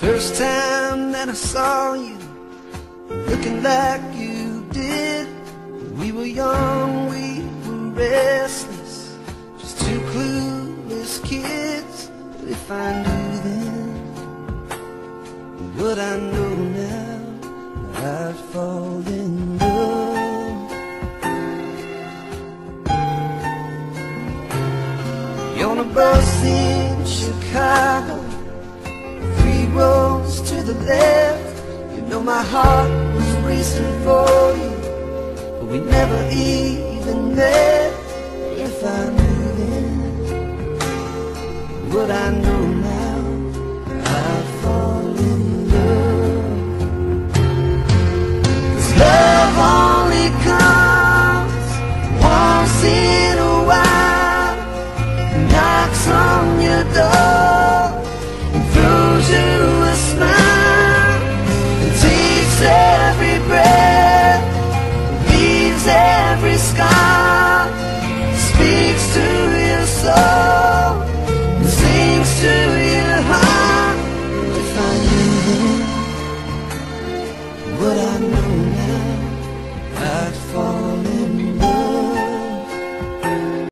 first time that I saw you looking like you did. We were young, we were restless, just two clueless kids. If I knew then what I know now, I'd fall in love. You're on a bus in Chicago, the left. You know my heart was racing for you, but we never even met. If I knew then Would I know at four.